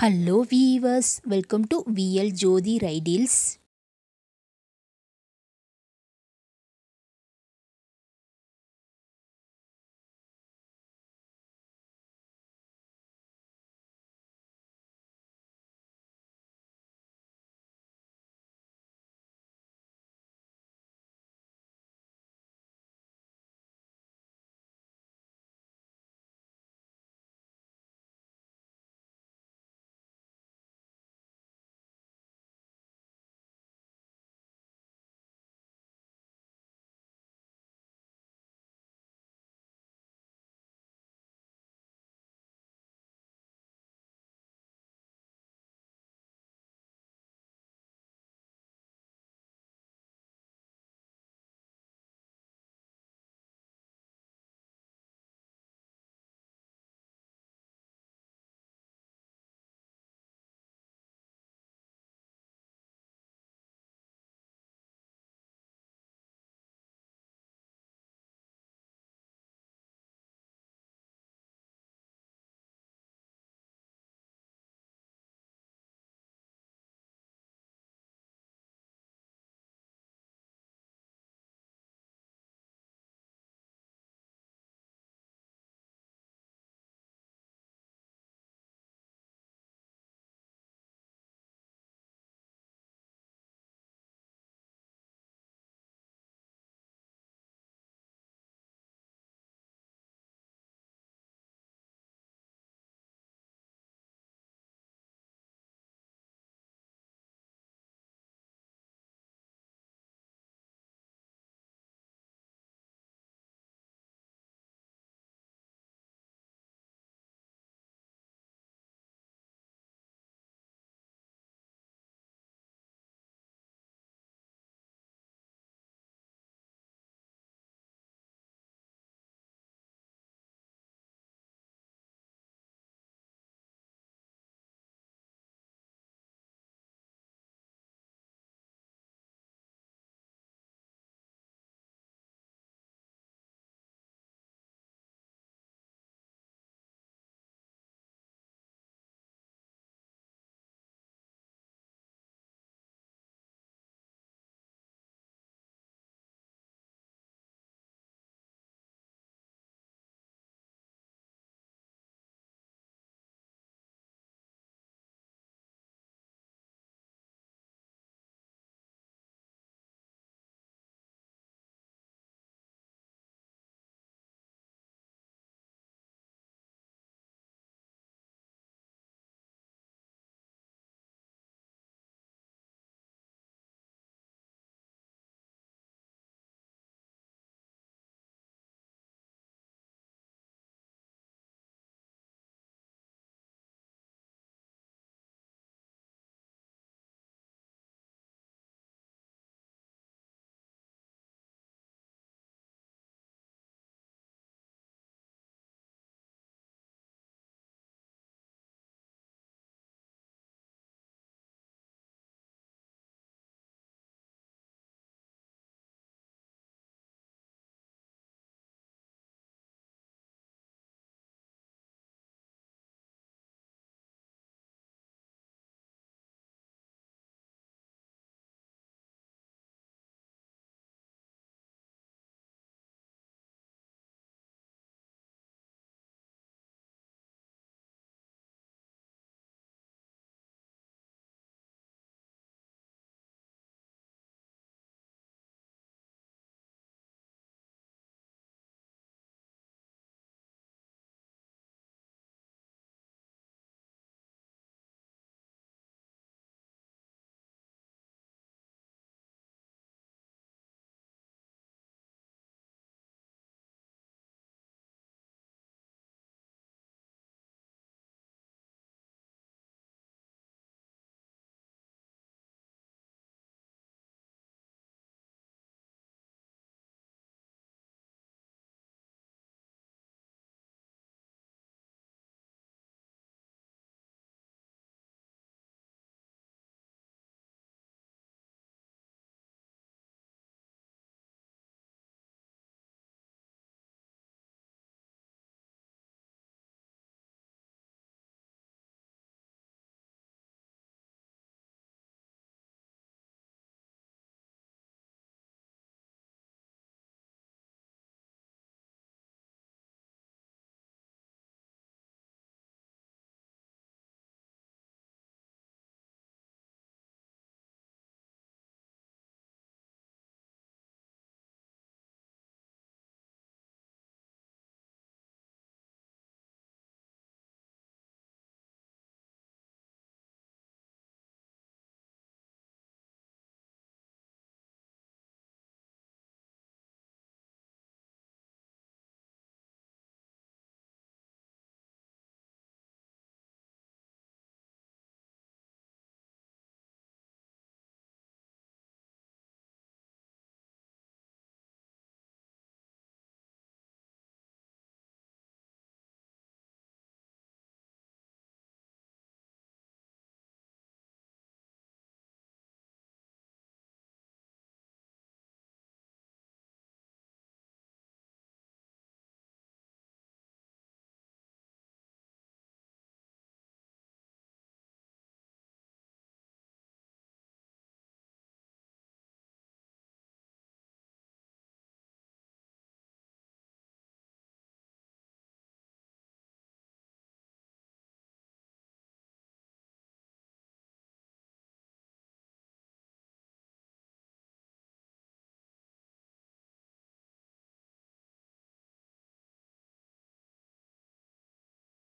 Hello viewers, welcome to VL Jodi Rideals.